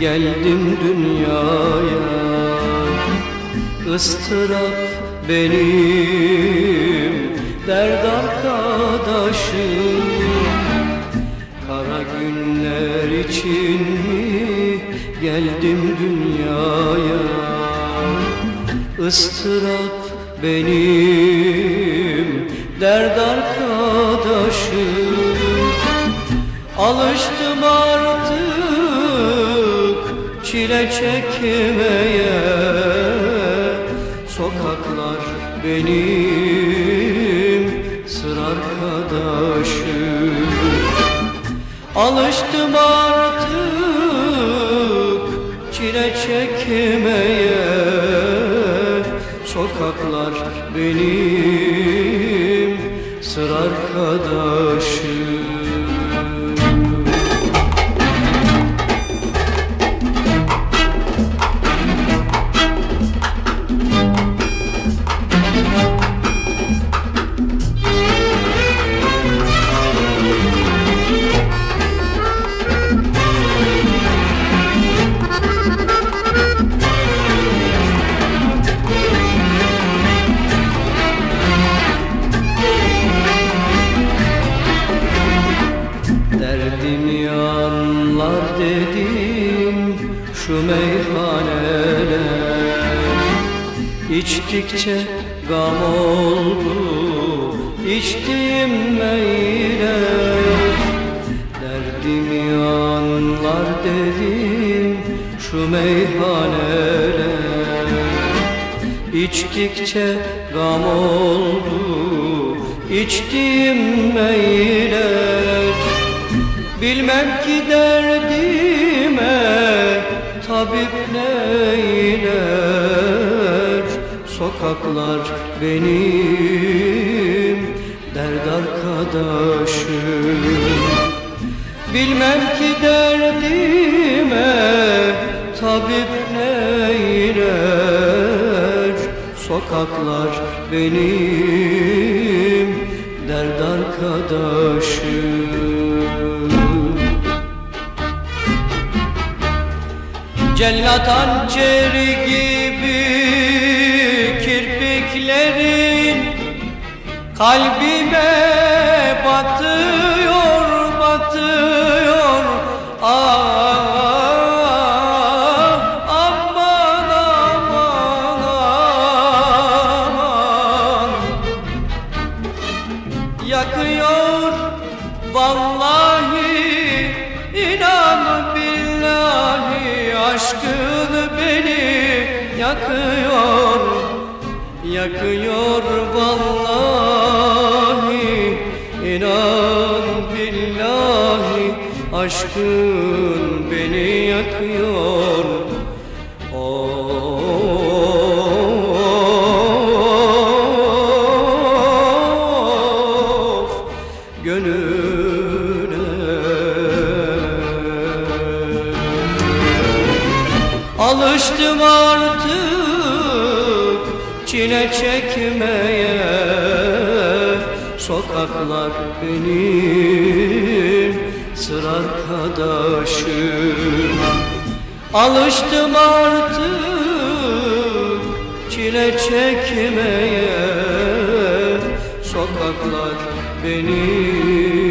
geldim dünyaya Istırap benim dert arkadaşım. Kara günler için mi geldim dünyaya Istırap benim dert arkadaşım. Alıştım artık çile çekmeye. Sokaklar benim sır arkadaşım. Alıştım artık çile çekmeye. Sokaklar benim sır arkadaşım anlar dedim şu meyhaneler İçtikçe gam oldu içtiğim meyler Derdimi anlar dedim şu meyhaneler İçtikçe gam oldu içtiğim meyler Bilmem ki derdime Sokaklar benim dert arkadaşım. Bilmem ki derdime tabip neyler Sokaklar benim dert arkadaşım. Cellat hançeri gibi kirpiklerin Kalbime batıyor, batıyor. Ah, aman, aman, aman. Yakıyor vallahi inan billahi aşkın beni yakıyor Yakıyor vallahi. İnan billahi aşkın beni yakıyor. Of gönüle Alıştım artık çile çekmeye Sokaklar benim sır arkadaşım. Alıştım artık çile çekmeye Sokaklar benim